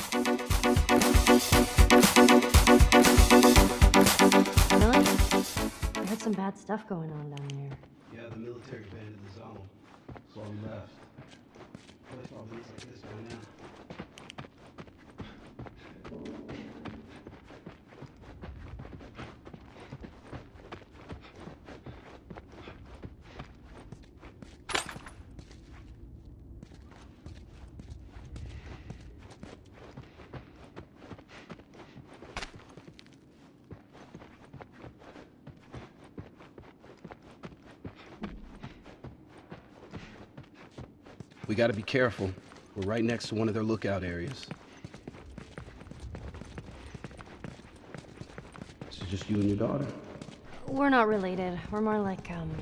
Really? I heard some bad stuff going on down there. Yeah, the military abandoned the zone. So we left. Place probably looks like this by now. We gotta be careful. We're right next to one of their lookout areas. This is just you and your daughter. We're not related. We're more like, um,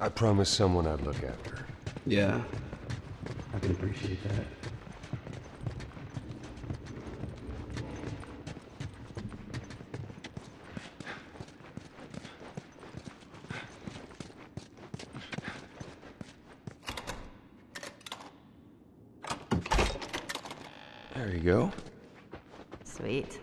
I promised someone I'd look after. Yeah, I can appreciate that. There you go. sweet.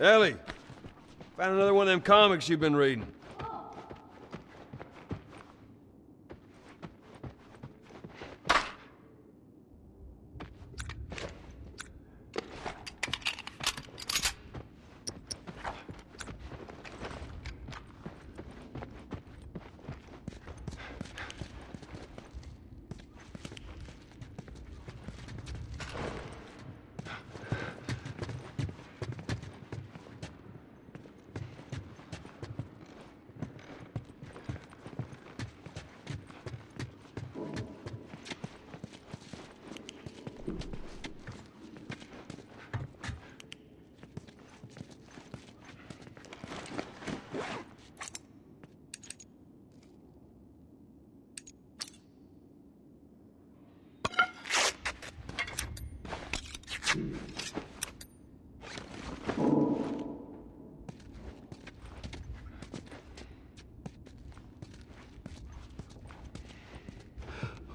Ellie, found another one of them comics you've been reading.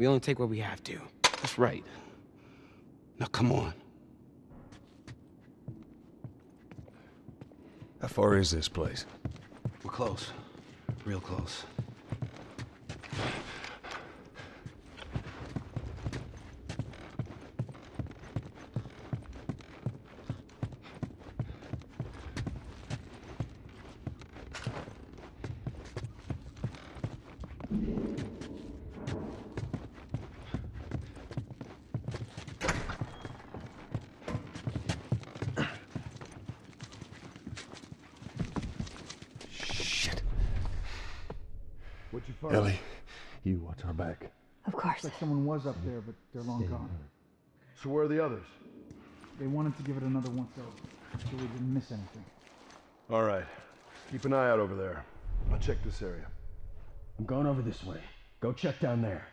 We only take what we have to. That's right. Now come on. How far is this place? We're close. Real close. Shit. What'd you find? Ellie, you watch our back. Of course. Looks like someone was up there, but they're long gone. So where are the others? They wanted to give it another once over, so we didn't miss anything. All right. Keep an eye out over there. I'll check this area. I'm going over this way. Go check down there.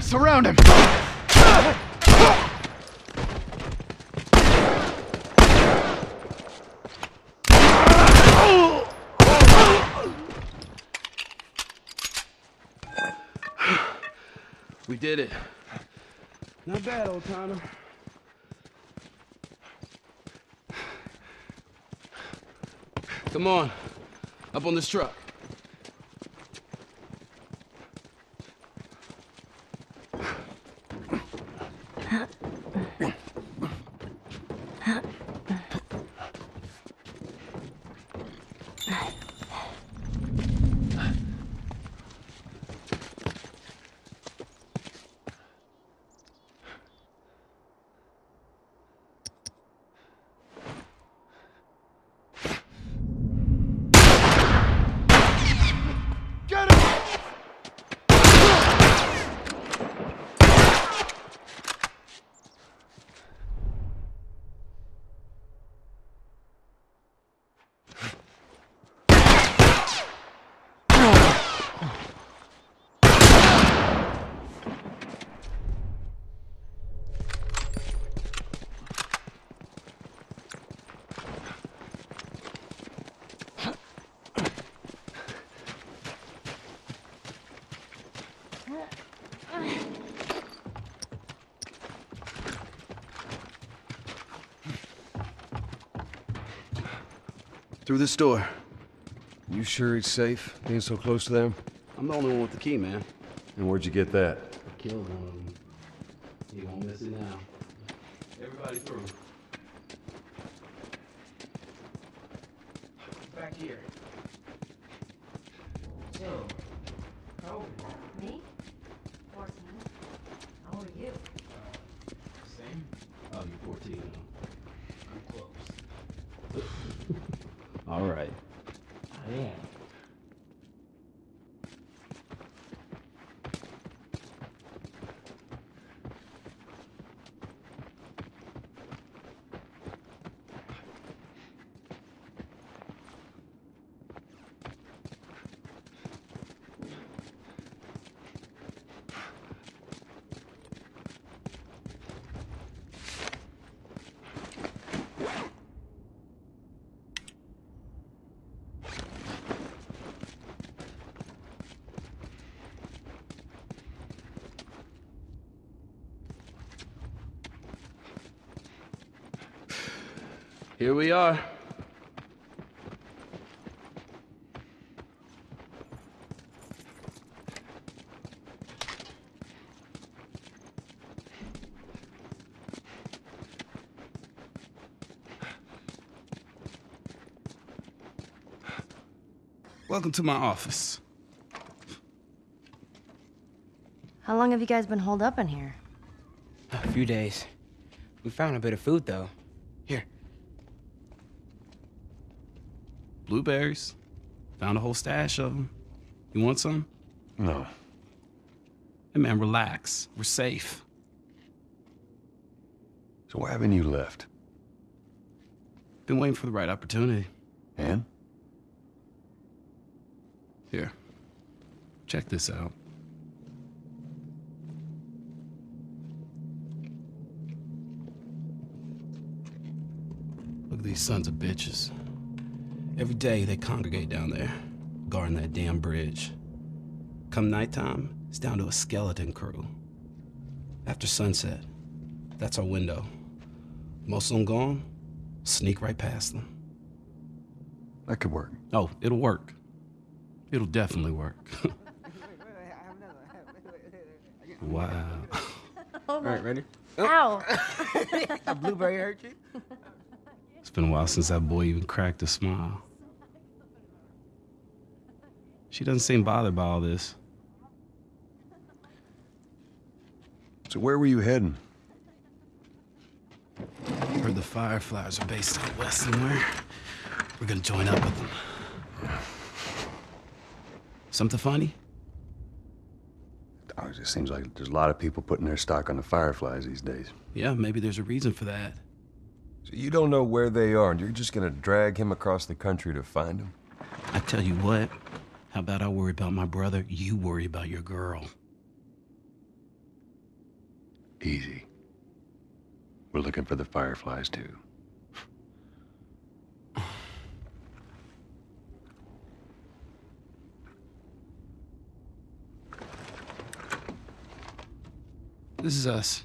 Surround him! We did it. Not bad, old timer. Come on. Up on this truck. Get him! Through this door. You sure it's safe being so close to them? I'm the only one with the key, man. And where'd you get that? I Killed one of them. He won't miss it now. Everybody through. Back here. So, how old are you? Me? 14. How old are you? Same. Oh, you're 14 I'm close. All right. Here we are. Welcome to my office. How long have you guys been holed up in here? A few days. We found a bit of food, though. Blueberries. Found a whole stash of them. You want some? No. Hey man, relax. We're safe. So why haven't you left? Been waiting for the right opportunity. And? Here. Check this out. Look at these sons of bitches. Every day they congregate down there, guarding that damn bridge. Come nighttime, it's down to a skeleton crew. After sunset, that's our window. Most of them gone, sneak right past them. That could work. Oh, it'll work. It'll definitely work. wow. All right, ready? Ow! A blueberry hurt you? It's been a while since that boy even cracked a smile. She doesn't seem bothered by all this. So where were you heading? Heard the Fireflies are based out west somewhere. We're gonna join up with them. Something funny? Oh, it just seems like there's a lot of people putting their stock on the Fireflies these days. Yeah, maybe there's a reason for that. So you don't know where they are, and you're just gonna drag him across the country to find them? I tell you what, how about I worry about my brother, you worry about your girl. Easy. We're looking for the Fireflies, too. This is us.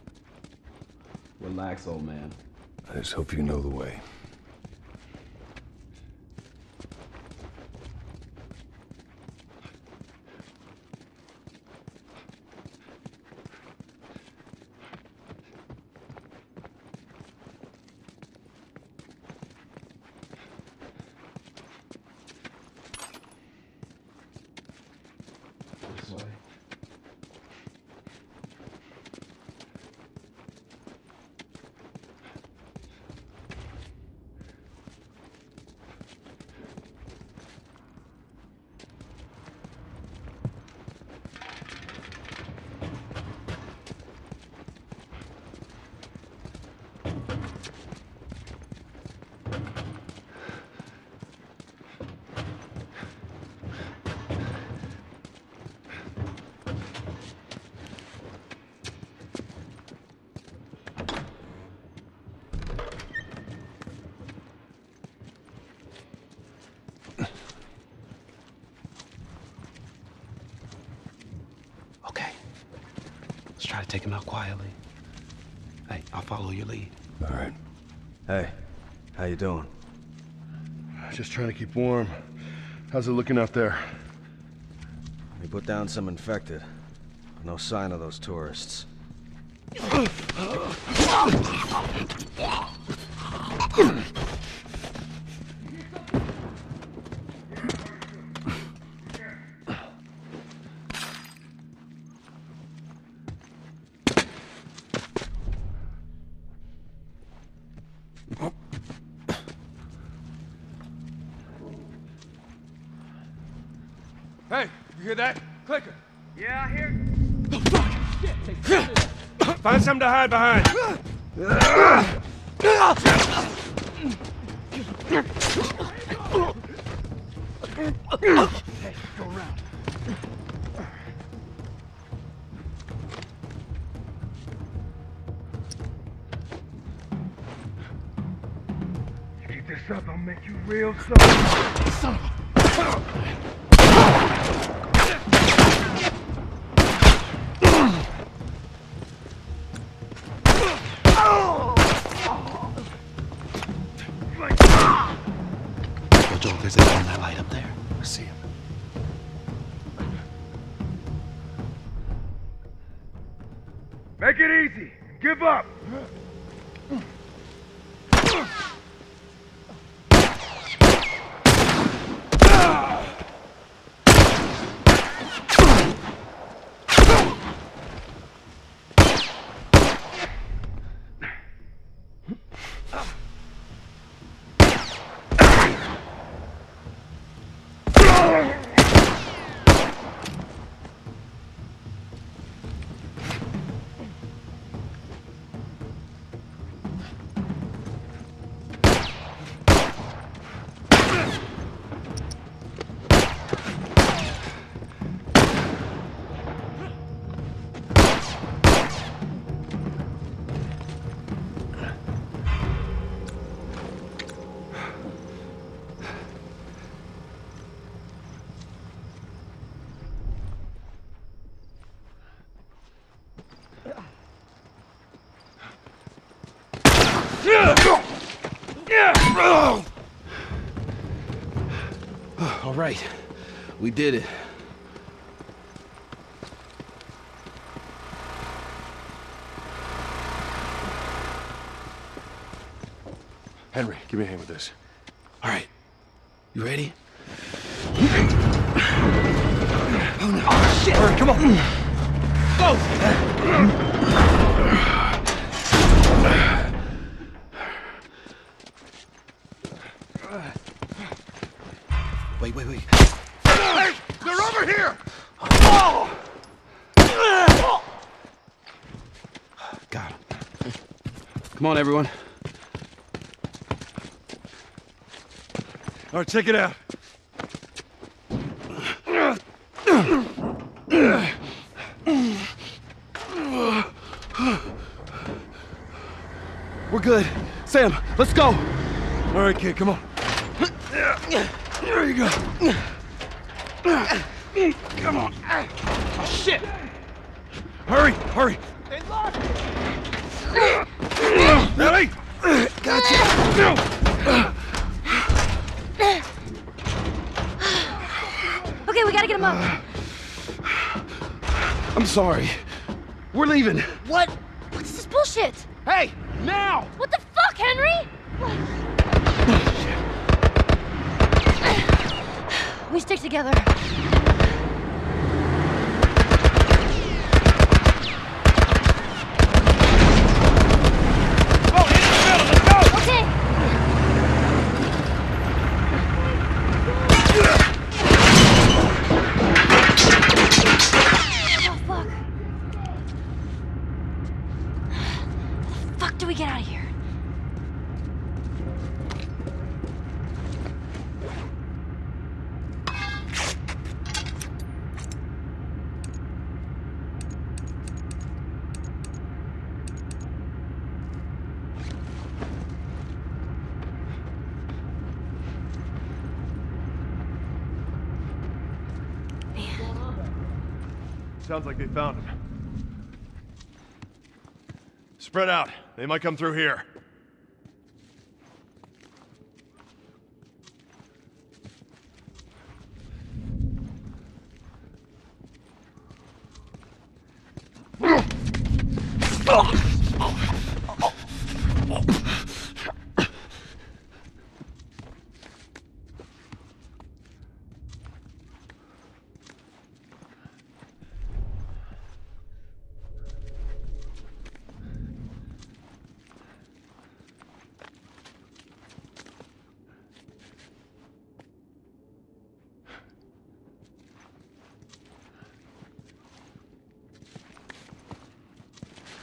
Relax, old man. I just hope you know the way. This way. Okay. Let's try to take him out quietly. Hey, I'll follow your lead. All right. Hey, how you doing? Just trying to keep warm. How's it looking out there? We put down some infected. No sign of those tourists. Hey, you hear that? Clicker. Yeah, I hear. Find something to hide behind. Keep this up, I'll make you real sorry. Yo, Give up. We did it. Henry, give me a hand with this. All right, you ready? oh no oh All right, come on. Wait, everyone. All right, check it out. We're good. Sam, let's go. All right, kid, come on. There you go. Come on. Oh, shit. Hurry, hurry. They lost No! Okay, we gotta get him up. I'm sorry. We're leaving. What? What's this bullshit? Hey, now! What the fuck, Henry? We stick together. Okay. Oh, fuck. How the fuck do we get out of here? Sounds like they found him. Spread out. They might come through here.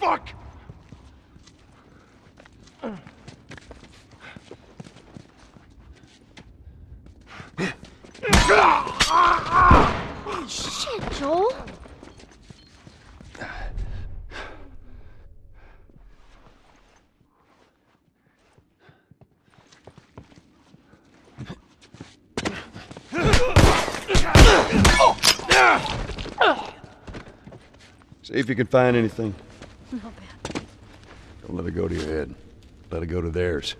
Fuck! Shit, Joel. See if you can find anything. Not bad. Don't let it go to your head. Let it go to theirs.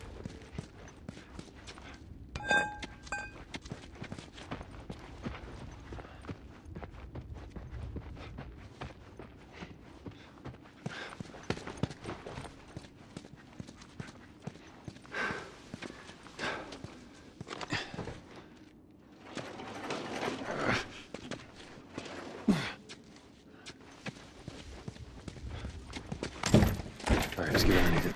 All right, let's get underneath it.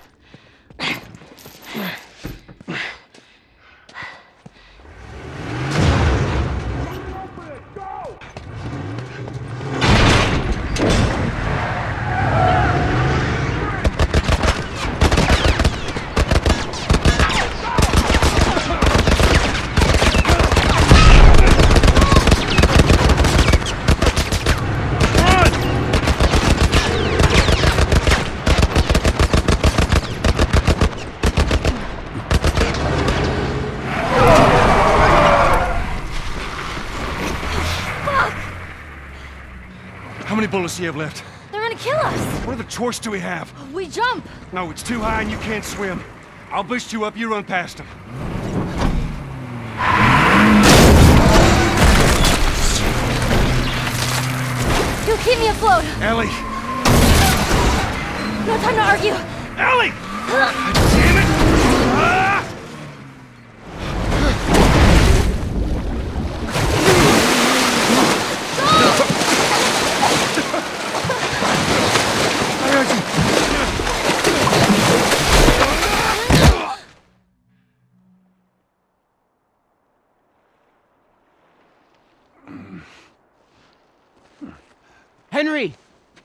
Do you have left? They're gonna kill us! What other choice do we have? We jump! No, it's too high and you can't swim. I'll boost you up, you run past them. You keep me afloat! Ellie! No time to argue! Ellie! Damn